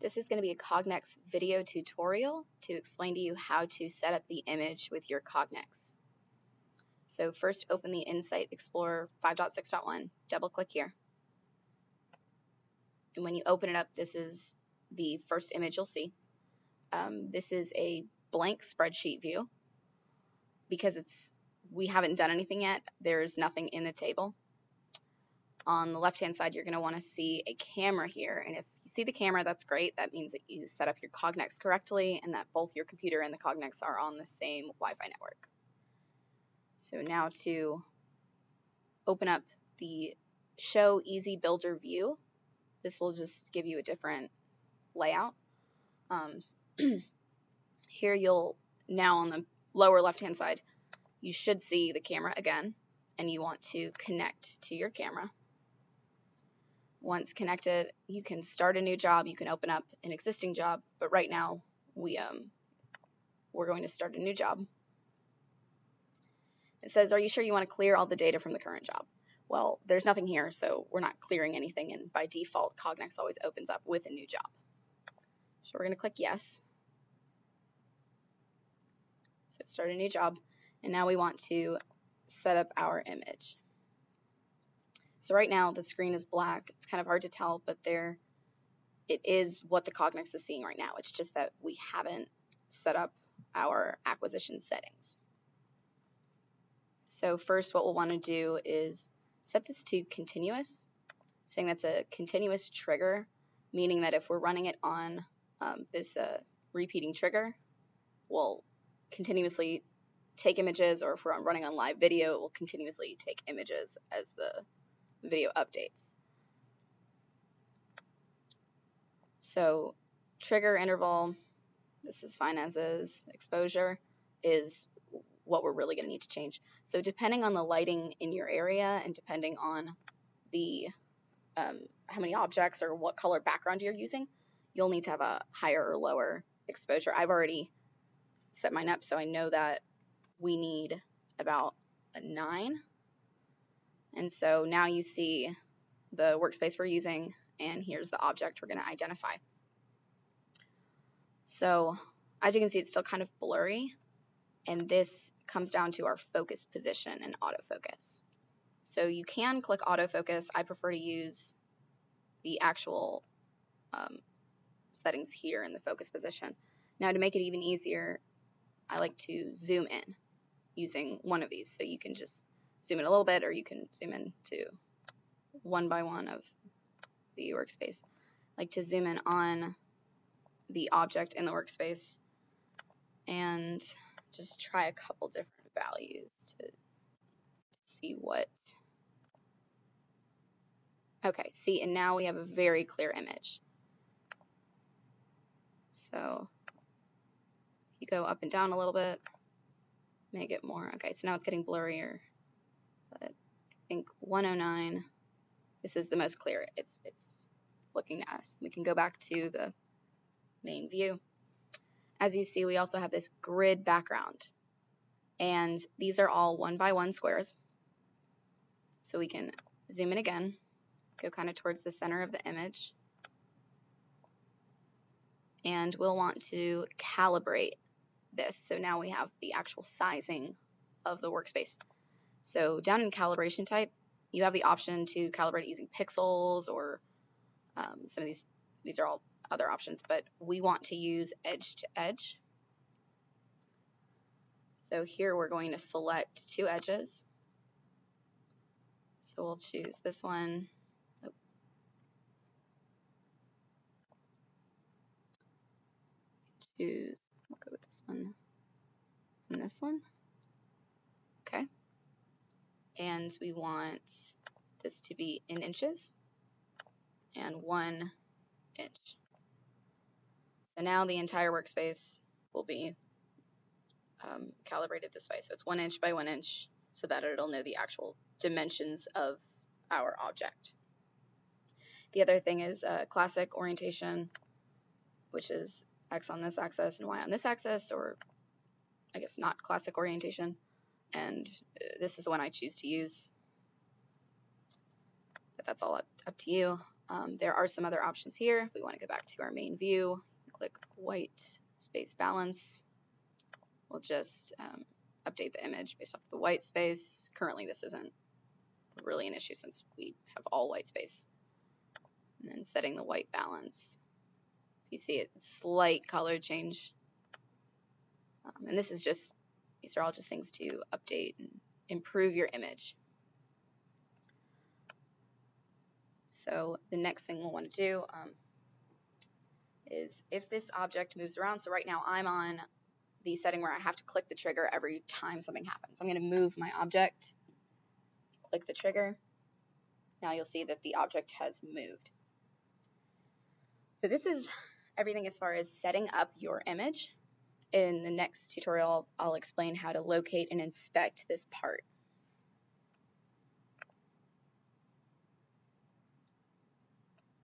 This is going to be a Cognex video tutorial to explain to you how to set up the image with your Cognex. So first open the In-Sight Explorer 5.6.1, double click here. And when you open it up, this is the first image you'll see. Um, this is a blank spreadsheet view because it's we haven't done anything yet. There's nothing in the table on the left-hand side, you're going to want to see a camera here. And if you see the camera, that's great. That means that you set up your Cognex correctly and that both your computer and the Cognex are on the same Wi-Fi network. So now to open up the Show EasyBuilder view, this will just give you a different layout. Um, here you'll, now on the lower left-hand side, you should see the camera again, and you want to connect to your camera. Once connected, you can start a new job, you can open up an existing job, but right now we um we're going to start a new job. It says, are you sure you want to clear all the data from the current job? Well, there's nothing here, so we're not clearing anything, and by default, Cognex always opens up with a new job. So we're going to click yes. So start a new job, and now we want to set up our image. So right now the screen is black. It's kind of hard to tell, but there it is what the Cognex is seeing right now. It's just that we haven't set up our acquisition settings. So first what we'll want to do is set this to continuous, saying that's a continuous trigger, meaning that if we're running it on um, this uh, repeating trigger, we'll continuously take images, or if we're running on live video, it will continuously take images as the video updates. So trigger interval, this is fine as is. Exposure is what we're really going to need to change. So depending on the lighting in your area and depending on the um, how many objects or what color background you're using, you'll need to have a higher or lower exposure. I've already set mine up so I know that we need about a 9 and so now you see the workspace we're using, and here's the object we're going to identify. So as you can see, it's still kind of blurry, and this comes down to our focus position and autofocus. So you can click autofocus. I prefer to use the actual um, settings here in the focus position. Now to make it even easier, I like to zoom in using one of these. So you can just zoom in a little bit, or you can zoom in to one by one of the workspace. Like to zoom in on the object in the workspace and just try a couple different values to see what okay see and now we have a very clear image so you go up and down a little bit make it more okay so now it's getting blurrier I think 109, this is the most clear. It's, it's looking at us. We can go back to the main view. As you see, we also have this grid background. And these are all one by one squares. So we can zoom in again, go kind of towards the center of the image. And we'll want to calibrate this. So now we have the actual sizing of the workspace. So down in calibration type, you have the option to calibrate using pixels or um, some of these, these are all other options, but we want to use edge to edge. So here we're going to select two edges. So we'll choose this one. Choose, we'll go with this one and this one and we want this to be in inches and one inch. So now the entire workspace will be um, calibrated this way. So it's one inch by one inch so that it'll know the actual dimensions of our object. The other thing is uh, classic orientation, which is X on this axis and Y on this axis, or I guess not classic orientation and uh, this is the one I choose to use. But that's all up, up to you. Um, there are some other options here. If we want to go back to our main view, click white space balance. We'll just um, update the image based off the white space. Currently, this isn't really an issue since we have all white space. And then setting the white balance. You see it, slight color change. Um, and this is just, these are all just things to update and improve your image. So the next thing we'll want to do um, is if this object moves around, so right now I'm on the setting where I have to click the trigger every time something happens. I'm going to move my object, click the trigger. Now you'll see that the object has moved. So this is everything as far as setting up your image. In the next tutorial, I'll explain how to locate and inspect this part.